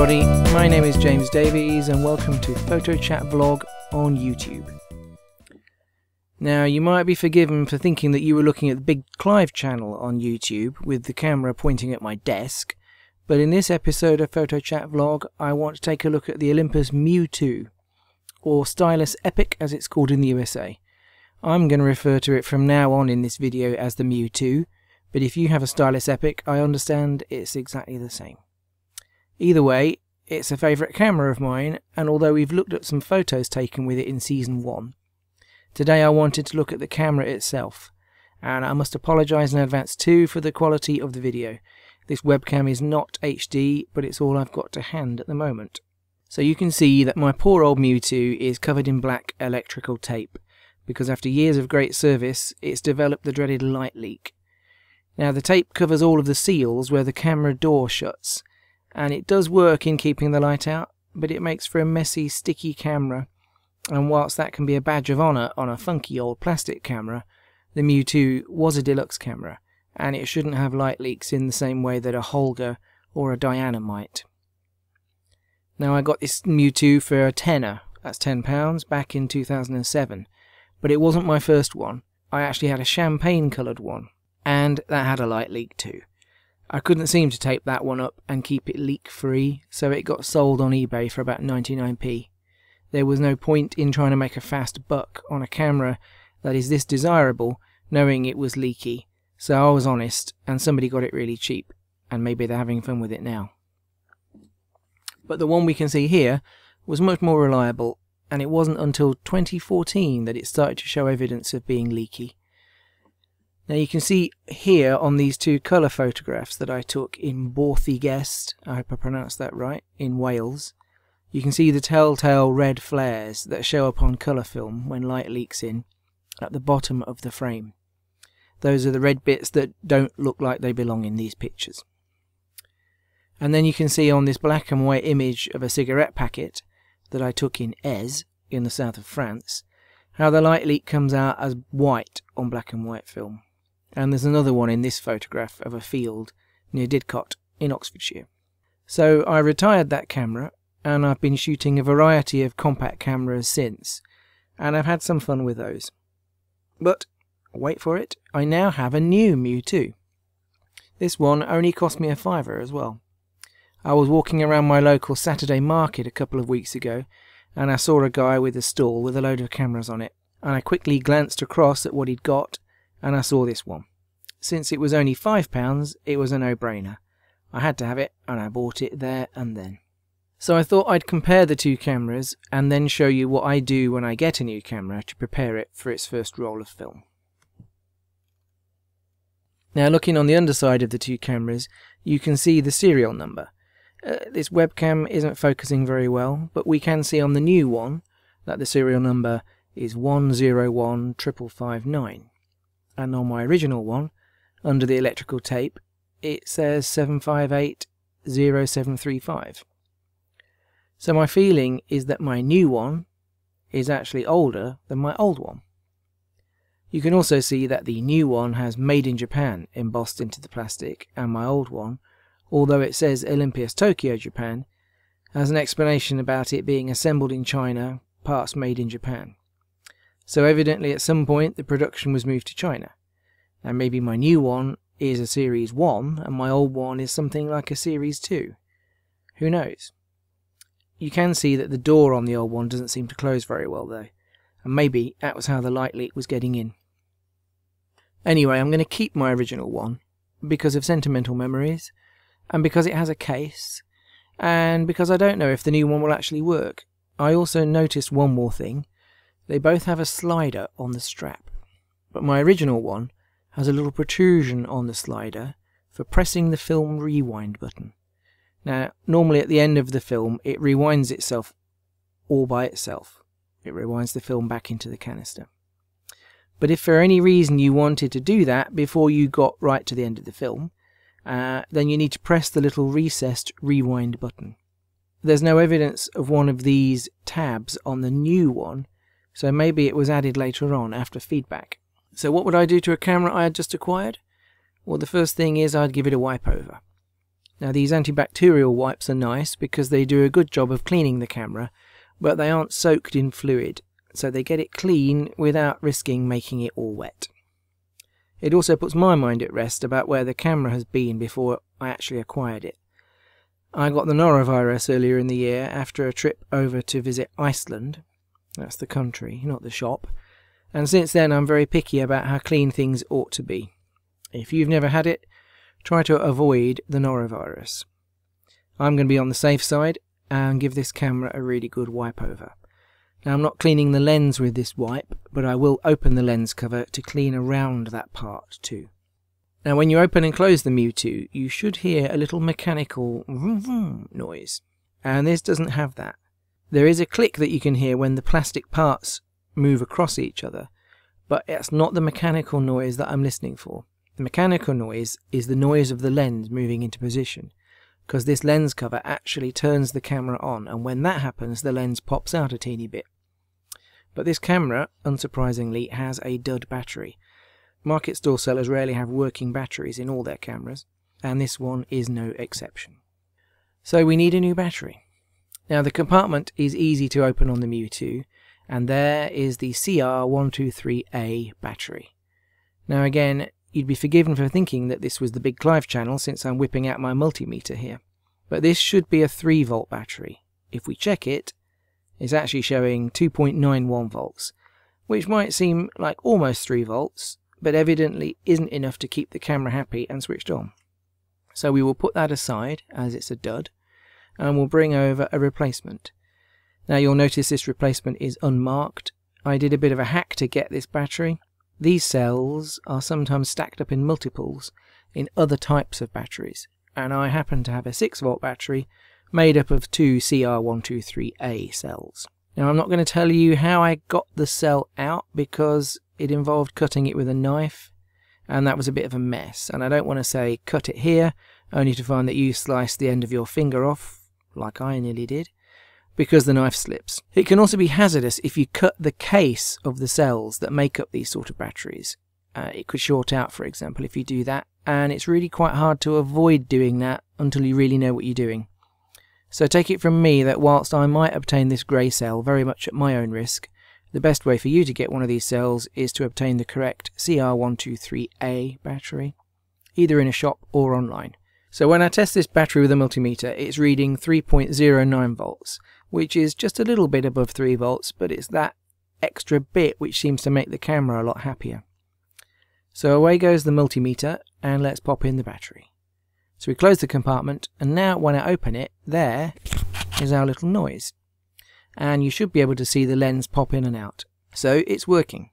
everybody, my name is James Davies and welcome to Photo Chat Vlog on YouTube. Now, you might be forgiven for thinking that you were looking at the Big Clive channel on YouTube with the camera pointing at my desk, but in this episode of Photo Chat Vlog, I want to take a look at the Olympus Mju II, or Stylus Epic as it's called in the USA. I'm going to refer to it from now on in this video as the Mju II, but if you have a Stylus Epic, I understand it's exactly the same. Either way, it's a favourite camera of mine, and although we've looked at some photos taken with it in Season 1, today I wanted to look at the camera itself, and I must apologise in advance too for the quality of the video. This webcam is not HD, but it's all I've got to hand at the moment. So you can see that my poor old Mju II is covered in black electrical tape, because after years of great service, it's developed the dreaded light leak. Now the tape covers all of the seals where the camera door shuts, and it does work in keeping the light out, but it makes for a messy, sticky camera. And whilst that can be a badge of honour on a funky old plastic camera, the Mju II was a deluxe camera, and it shouldn't have light leaks in the same way that a Holga or a Diana might. Now I got this Mju II for a tenner, that's £10, back in 2007, but it wasn't my first one. I actually had a champagne coloured one, and that had a light leak too. I couldn't seem to tape that one up and keep it leak free, so it got sold on eBay for about 99p. There was no point in trying to make a fast buck on a camera that is this desirable, knowing it was leaky, so I was honest, and somebody got it really cheap, and maybe they're having fun with it now. But the one we can see here was much more reliable, and it wasn't until 2014 that it started to show evidence of being leaky. Now you can see here on these two colour photographs that I took in Borth-y-Gest, I hope I pronounced that right, in Wales. You can see the telltale red flares that show up on colour film when light leaks in at the bottom of the frame. Those are the red bits that don't look like they belong in these pictures. And then you can see on this black and white image of a cigarette packet that I took in Eze in the south of France, how the light leak comes out as white on black and white film and there's another one in this photograph of a field near Didcot in Oxfordshire. So I retired that camera and I've been shooting a variety of compact cameras since, and I've had some fun with those. But, wait for it, I now have a new Mju II. This one only cost me a fiver as well. I was walking around my local Saturday market a couple of weeks ago, and I saw a guy with a stall with a load of cameras on it, and I quickly glanced across at what he'd got and I saw this one. Since it was only £5, it was a no-brainer. I had to have it, and I bought it there and then. So I thought I'd compare the two cameras, and then show you what I do when I get a new camera to prepare it for its first roll of film. Now looking on the underside of the two cameras, you can see the serial number. Uh, this webcam isn't focusing very well, but we can see on the new one that the serial number is 101559 and on my original one, under the electrical tape, it says 7580735. So my feeling is that my new one is actually older than my old one. You can also see that the new one has Made in Japan embossed into the plastic, and my old one, although it says Olympus Tokyo Japan, has an explanation about it being assembled in China, parts made in Japan. So evidently at some point the production was moved to China. And maybe my new one is a Series 1 and my old one is something like a Series 2. Who knows? You can see that the door on the old one doesn't seem to close very well though. And maybe that was how the light leak was getting in. Anyway, I'm going to keep my original one because of sentimental memories and because it has a case and because I don't know if the new one will actually work. I also noticed one more thing. They both have a slider on the strap, but my original one has a little protrusion on the slider for pressing the film rewind button. Now, normally at the end of the film, it rewinds itself all by itself. It rewinds the film back into the canister. But if for any reason you wanted to do that before you got right to the end of the film, uh, then you need to press the little recessed rewind button. There's no evidence of one of these tabs on the new one, so maybe it was added later on after feedback. So what would I do to a camera I had just acquired? Well, the first thing is I'd give it a wipe over. Now these antibacterial wipes are nice because they do a good job of cleaning the camera, but they aren't soaked in fluid, so they get it clean without risking making it all wet. It also puts my mind at rest about where the camera has been before I actually acquired it. I got the norovirus earlier in the year after a trip over to visit Iceland. That's the country, not the shop. And since then I'm very picky about how clean things ought to be. If you've never had it, try to avoid the norovirus. I'm going to be on the safe side and give this camera a really good wipe over. Now I'm not cleaning the lens with this wipe, but I will open the lens cover to clean around that part too. Now when you open and close the Mju II, you should hear a little mechanical vroom vroom noise, and this doesn't have that. There is a click that you can hear when the plastic parts move across each other, but it's not the mechanical noise that I'm listening for. The mechanical noise is the noise of the lens moving into position, because this lens cover actually turns the camera on, and when that happens, the lens pops out a teeny bit. But this camera, unsurprisingly, has a dud battery. Market store sellers rarely have working batteries in all their cameras, and this one is no exception. So we need a new battery. Now the compartment is easy to open on the Mju II, and there is the CR123A battery. Now again, you'd be forgiven for thinking that this was the Big Clive channel since I'm whipping out my multimeter here. But this should be a 3 volt battery. If we check it, it's actually showing 2.91 volts, which might seem like almost 3 volts, but evidently isn't enough to keep the camera happy and switched on. So we will put that aside as it's a dud, and we'll bring over a replacement. Now you'll notice this replacement is unmarked. I did a bit of a hack to get this battery. These cells are sometimes stacked up in multiples in other types of batteries, and I happen to have a 6 volt battery made up of two CR123A cells. Now I'm not going to tell you how I got the cell out because it involved cutting it with a knife and that was a bit of a mess and I don't want to say cut it here only to find that you sliced the end of your finger off like I nearly did because the knife slips. It can also be hazardous if you cut the case of the cells that make up these sort of batteries. Uh, it could short out, for example, if you do that, and it's really quite hard to avoid doing that until you really know what you're doing. So take it from me that whilst I might obtain this grey cell very much at my own risk, the best way for you to get one of these cells is to obtain the correct CR123A battery, either in a shop or online. So when I test this battery with a multimeter, it's reading 3.09 volts, which is just a little bit above 3 volts, but it's that extra bit which seems to make the camera a lot happier. So away goes the multimeter, and let's pop in the battery. So we close the compartment, and now when I open it, there is our little noise. And you should be able to see the lens pop in and out. So it's working.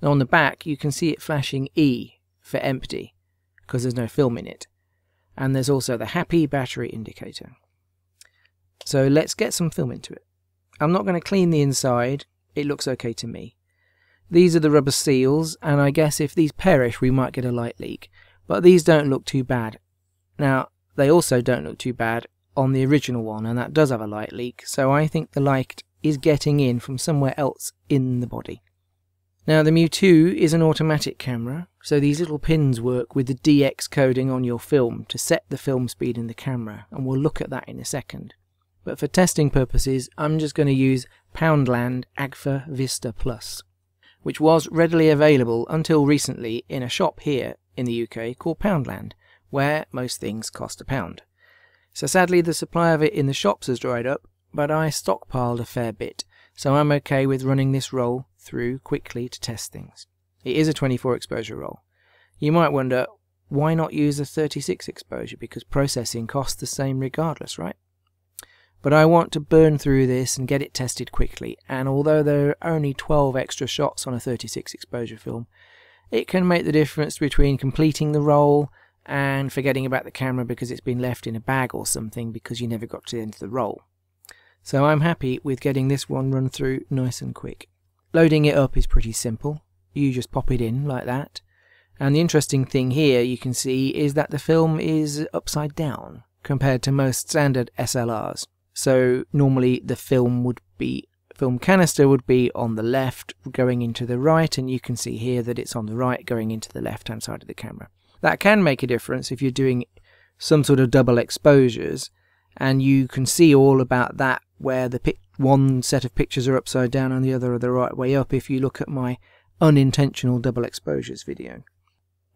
And on the back, you can see it flashing E for empty, because there's no film in it. And there's also the happy battery indicator. So let's get some film into it. I'm not going to clean the inside, it looks okay to me. These are the rubber seals, and I guess if these perish we might get a light leak, but these don't look too bad. Now, they also don't look too bad on the original one, and that does have a light leak, so I think the light is getting in from somewhere else in the body. Now the Mju II is an automatic camera, so these little pins work with the DX coding on your film to set the film speed in the camera, and we'll look at that in a second but for testing purposes, I'm just going to use Poundland Agfa Vista Plus, which was readily available until recently in a shop here in the UK called Poundland, where most things cost a pound. So sadly, the supply of it in the shops has dried up, but I stockpiled a fair bit, so I'm okay with running this roll through quickly to test things. It is a 24 exposure roll. You might wonder, why not use a 36 exposure? Because processing costs the same regardless, right? But I want to burn through this and get it tested quickly, and although there are only 12 extra shots on a 36 exposure film, it can make the difference between completing the roll and forgetting about the camera because it's been left in a bag or something because you never got to the end of the roll. So I'm happy with getting this one run through nice and quick. Loading it up is pretty simple. You just pop it in like that. And the interesting thing here you can see is that the film is upside down compared to most standard SLRs. So normally the film would be film canister would be on the left going into the right and you can see here that it's on the right going into the left hand side of the camera. That can make a difference if you're doing some sort of double exposures, and you can see all about that where the one set of pictures are upside down and the other are the right way up if you look at my unintentional double exposures video.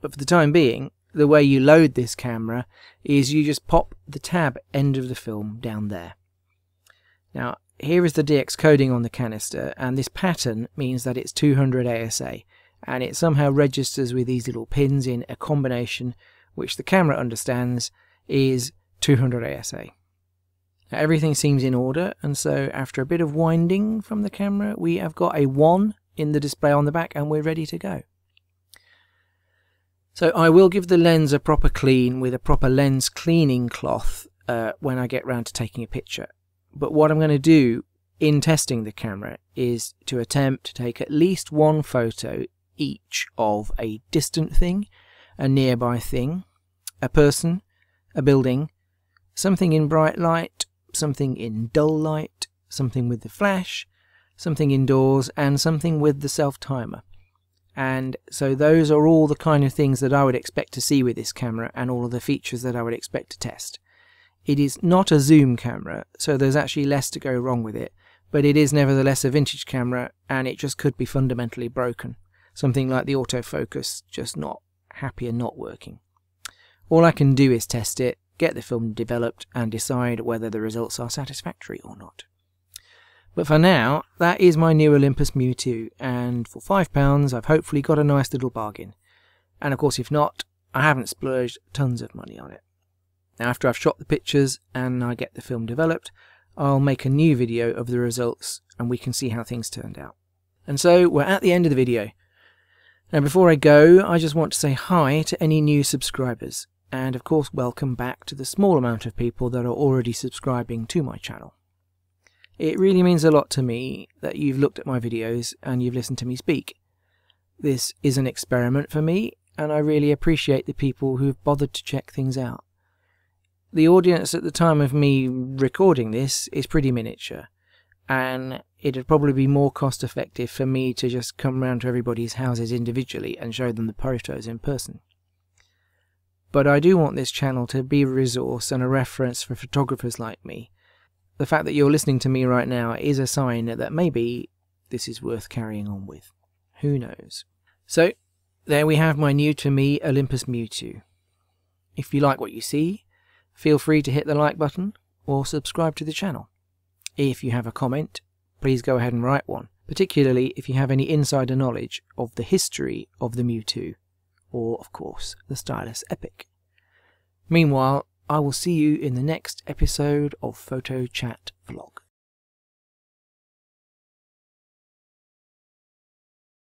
But for the time being, the way you load this camera is you just pop the tab end of the film down there. Now, here is the DX coding on the canister, and this pattern means that it's 200 ASA, and it somehow registers with these little pins in a combination which the camera understands is 200 ASA. Everything seems in order, and so after a bit of winding from the camera, we have got a 1 in the display on the back, and we're ready to go. So I will give the lens a proper clean with a proper lens cleaning cloth uh, when I get round to taking a picture. But what I'm going to do in testing the camera is to attempt to take at least one photo each of a distant thing, a nearby thing, a person, a building, something in bright light, something in dull light, something with the flash, something indoors, and something with the self timer. And so those are all the kind of things that I would expect to see with this camera and all of the features that I would expect to test. It is not a zoom camera, so there's actually less to go wrong with it, but it is nevertheless a vintage camera and it just could be fundamentally broken. Something like the autofocus just not happy and not working. All I can do is test it, get the film developed, and decide whether the results are satisfactory or not. But for now, that is my new Olympus Mju II, and for £5 I've hopefully got a nice little bargain. And of course, if not, I haven't splurged tons of money on it. Now, after I've shot the pictures and I get the film developed, I'll make a new video of the results and we can see how things turned out. And so, we're at the end of the video. Now, before I go, I just want to say hi to any new subscribers, and of course, welcome back to the small amount of people that are already subscribing to my channel. It really means a lot to me that you've looked at my videos and you've listened to me speak. This is an experiment for me, and I really appreciate the people who've bothered to check things out. The audience at the time of me recording this is pretty miniature, and it'd probably be more cost effective for me to just come round to everybody's houses individually and show them the photos in person. But I do want this channel to be a resource and a reference for photographers like me the fact that you're listening to me right now is a sign that maybe this is worth carrying on with. Who knows? So, there we have my new to me Olympus Mju II. If you like what you see, feel free to hit the like button or subscribe to the channel. If you have a comment, please go ahead and write one, particularly if you have any insider knowledge of the history of the Mju II, or, of course, the Stylus Epic. Meanwhile, I will see you in the next episode of Photo Chat Vlog.